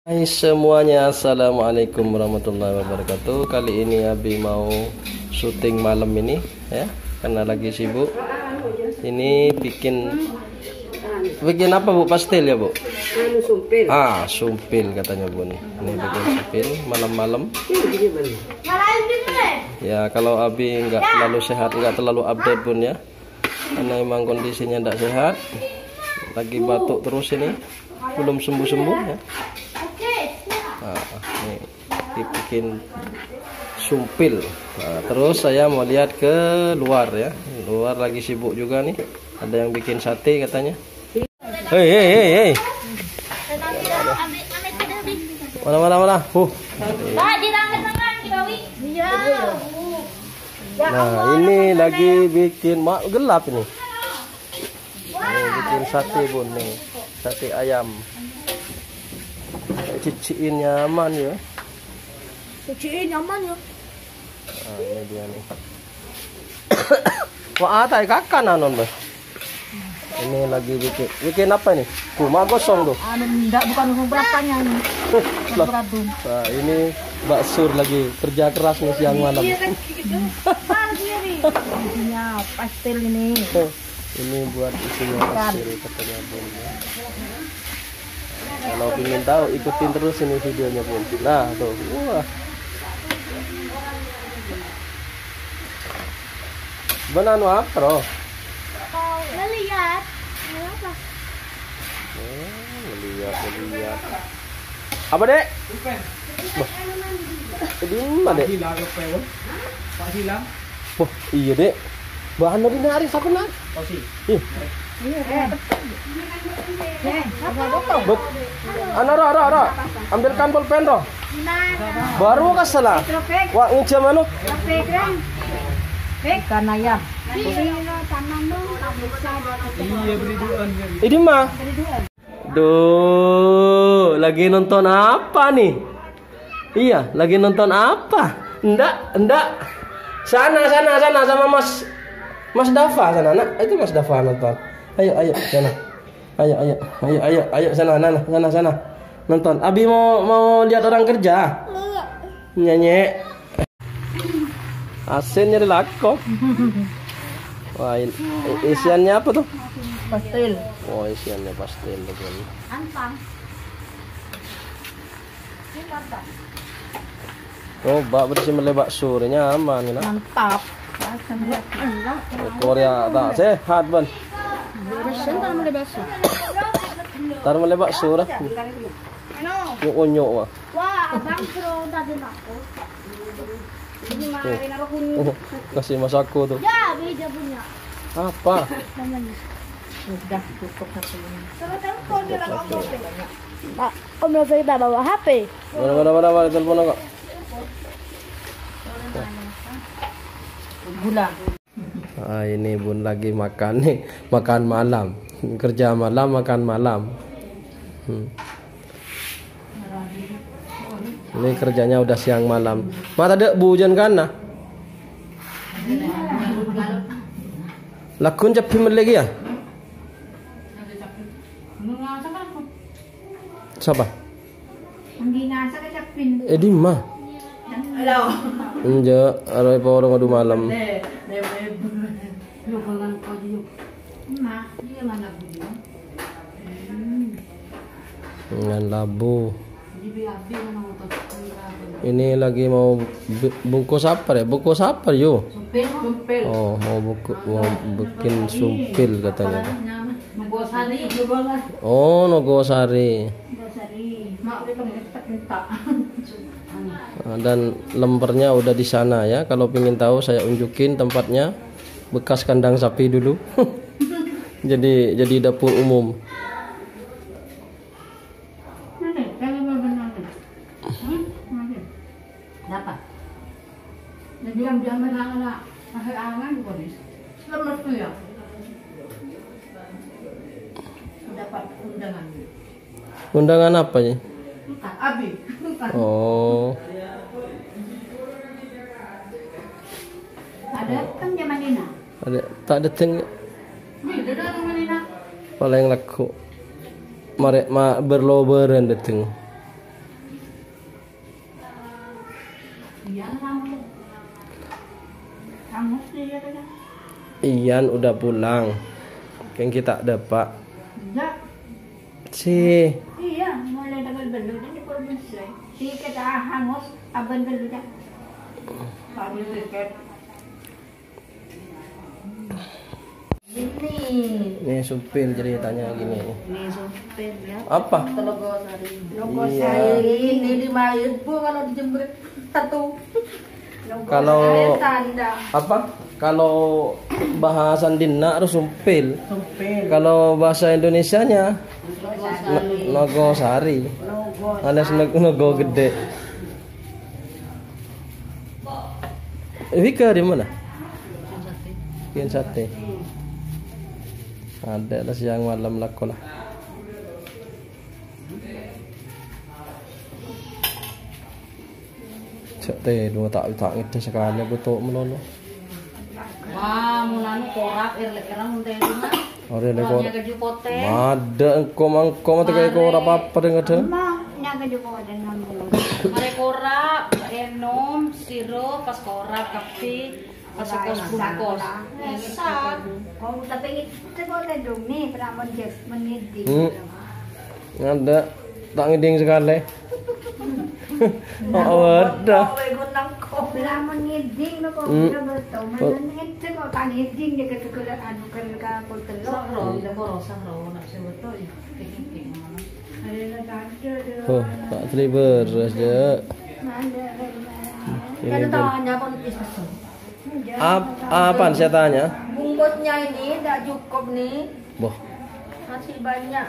Hai semuanya, Assalamualaikum warahmatullahi wabarakatuh. Kali ini Abi mau syuting malam ini ya. Karena lagi sibuk. Ini bikin Bikin apa bu? Pastel ya bu? Anu sumpil. Ah, sumpil katanya bu nih. Ini bikin sumpil malam-malam. Ya kalau Abi nggak terlalu sehat, nggak terlalu update pun ya. Karena emang kondisinya tidak sehat. Lagi batuk terus ini. Belum sembuh-sembuh ya Nah, ini dibikin sumpil. Nah, terus saya mau lihat ke luar ya. Luar lagi sibuk juga nih. Ada yang bikin sate katanya. Hei hei hei hei. Mana mana mana. Huh. Nah, ini lagi bikin mak gelap ini. Ini bikin sate bun nih. Sate ayam. Ciciin nyaman ya. Cuciin nyaman ya. Nah, ini dia nih. Wah, ada kakan anon, Bos. Ini lagi bikin bikin apa ini? Kuma gosong tuh. Anu enggak bukan berapanya ini. Beradun. Nah, ini Mbak Sur lagi kerja keras nih siang malam. Isinya pastel ini. ini buat isinya pasir katanya Bun. Ya. Kalau ingin tahu ikutin terus ini videonya Bun. Nah, tuh. Wah. Benar apa, Bro? lihat Oh, melihat, melihat. Apa, Dek? Wah. Di mana, Dek? Wah, iya, Dek. Bahan dari nari siapa nari? Ih, bet. Ana ro ro ro. Ambilkan pulpen ro. Baru ka salah. Wa ngejam anu. Ikan ayam. Ini mah. Duh, lagi nonton apa nih? Iya, lagi nonton apa? Enggak, enggak. Sana, sana, sana sama Mas Mas Dafa sana, nak. Itu Mas Dafa nonton. Ayo, ayo, sana. Ayo, ayo, ayo, ayo, ayo sana, sana, sana, sana. Nonton. Abi mau mau lihat orang kerja. Nyanyi. Asin nyari lako. Wah, isiannya apa tuh? Pastel. Oh isiannya pastel. Oh, bak bersih melebak surnya aman. Mantap. Korea tak sehat ban. Tar melebak sur. Yung unyo wah. wah abang suruh tadi aku ini main aku Oh, kasih mas aku tuh. ya beda punya Apa? Sudah tutup. Gula. Ah ini bun lagi makan nih, makan malam. Kerja malam makan malam. Hmm. Ini kerjanya udah siang malam. Mata dek bu hujan kana. Lakun cepi lagi ya? Siapa? Hindi nga sa kachapin. Eh di mah. Halo. Enja, aray pa orang adu malam. Ma, dia mana video? Dengan labu. Ini lagi mau bu- bungkus apa ya? Bungkus apa yo? Oh, mau buku, mau bikin sumpil katanya. Oh, Nogosari. Mak kita minta. Ah, Dan lempernya udah di sana ya. Kalau pengen tahu saya unjukin tempatnya. Bekas kandang sapi dulu. jadi jadi dapur umum. Ya. Undangan apa ya? Abi oh. Ada zaman ada tak ada teng zaman paling laku. Marek ma berloberan dateng. Ian udah pulang. Kan kita ada, Pak. Si. Iya, belu dan di provinsi. Si kita hangus, aban belu dah. Kami tiket. Ini, supir ceritanya gini. ini supir ya. Apa? Telogosari. Iya. ini lima ribu kalau dijemur satu. Kalau-. Apa? Kalau bahasa Dina harus sumpil. Supir. Kalau bahasa Indonesianya Nogosari. Alias Nog- Nogo gede. Wika di mana? Kian sate. Ada lah siang malam lakolah. Cek teh dua tak tak ngede sekali betul melolo. Wah, mulanya korak, irlek-irang muntah itu mah. Ore le kok. Orangnya keju kote. Ada engko mangko kok ora apa-apa dengan ada. Mare enom, sirup, pas korak, kafe, pas kos bungkus. Esak. Kung tapi itu ko na dumi, para mo Jeff manidi. Hmm. Ada tak ngiding sekali. Oh, ada. Mo ngiding ito ko ngiding di ka ano nak Oh, tak terlibat aja. Ada. Kan tanya. Ap apaan saya tanya? Bungkusnya ini tidak cukup nih, Boh, masih banyak.